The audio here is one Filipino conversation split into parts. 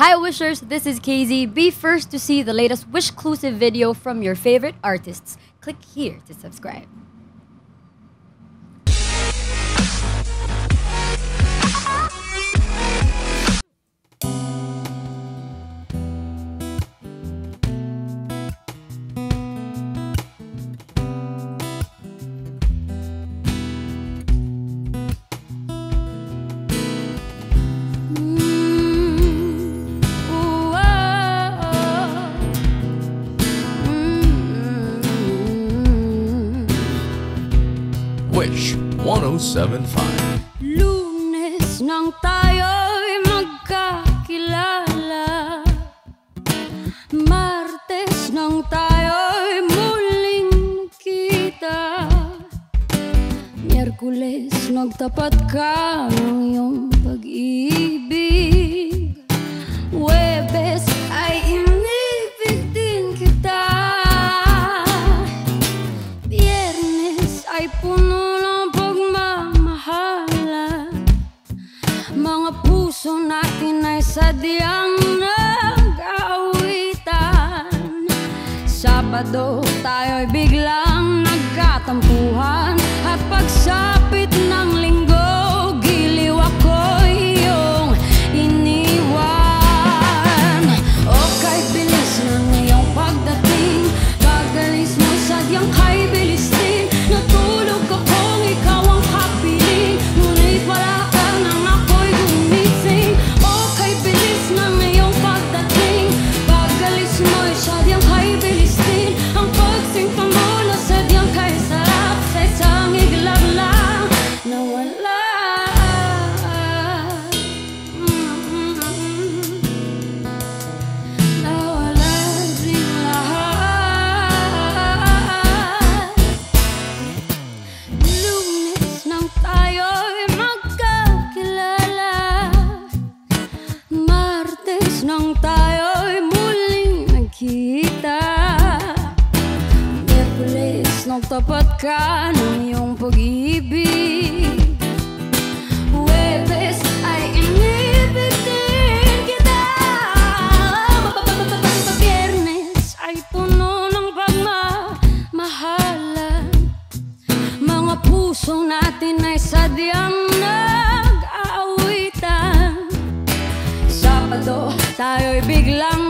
Hi Wishers, this is KZ. Be first to see the latest Wishclusive video from your favorite artists. Click here to subscribe. 0975 Lunes nang tayo'y magkakilala. Martes nang tayo'y muling kita. Miyerkules nagtapat ka ng iyong pag-ibig. mga puso natin ay sadyang nag-aawitan Sabado tayo'y biglang tapat ka ng iyong pag-ibig. Huwebes ay inibig din kita. Pag-fairness ay puno ng pagmamahalan. Mga puso natin ay sadyang nag-aawitan. Sabado tayo'y biglang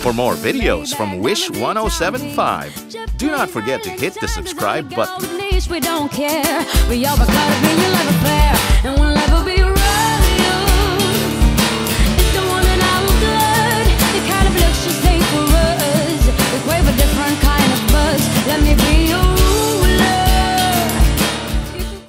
For more videos from Wish 1075, do not forget to hit the subscribe button.